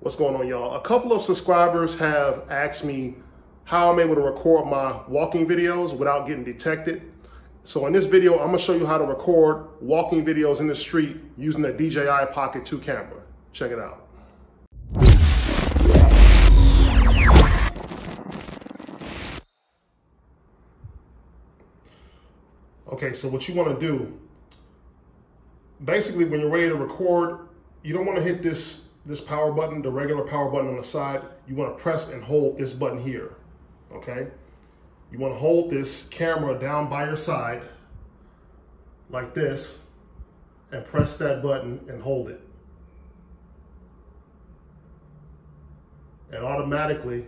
What's going on, y'all? A couple of subscribers have asked me how I'm able to record my walking videos without getting detected. So in this video, I'm gonna show you how to record walking videos in the street using the DJI Pocket 2 camera. Check it out. Okay, so what you wanna do, basically when you're ready to record, you don't wanna hit this this power button, the regular power button on the side, you wanna press and hold this button here, okay? You wanna hold this camera down by your side, like this, and press that button and hold it. And automatically,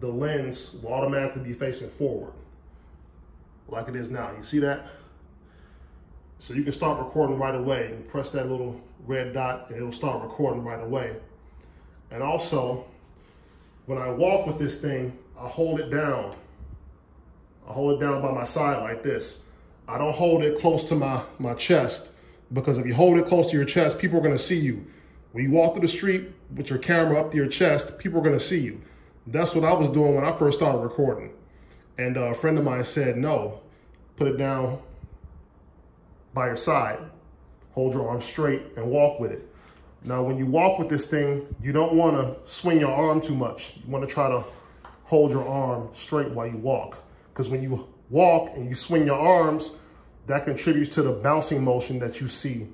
the lens will automatically be facing forward, like it is now. You see that? So you can start recording right away and press that little red dot and it'll start recording right away. And also, when I walk with this thing, I hold it down. I hold it down by my side like this. I don't hold it close to my, my chest because if you hold it close to your chest, people are gonna see you. When you walk through the street with your camera up to your chest, people are gonna see you. That's what I was doing when I first started recording. And a friend of mine said, no, put it down by your side. Hold your arm straight and walk with it. Now, when you walk with this thing, you don't want to swing your arm too much. You want to try to hold your arm straight while you walk. Because when you walk and you swing your arms, that contributes to the bouncing motion that you see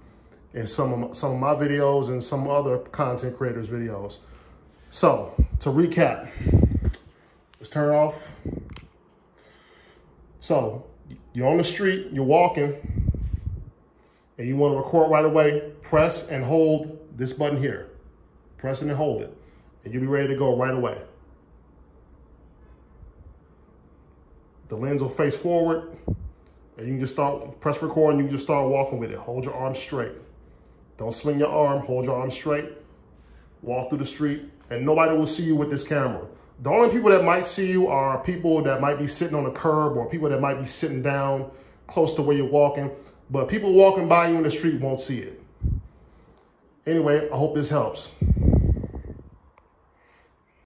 in some of, some of my videos and some other content creators' videos. So, to recap, let's turn it off. So, you're on the street, you're walking, and you want to record right away, press and hold this button here. Press it and hold it, and you'll be ready to go right away. The lens will face forward, and you can just start, press record, and you can just start walking with it. Hold your arm straight. Don't swing your arm, hold your arm straight. Walk through the street, and nobody will see you with this camera. The only people that might see you are people that might be sitting on a curb or people that might be sitting down close to where you're walking but people walking by you in the street won't see it. Anyway, I hope this helps.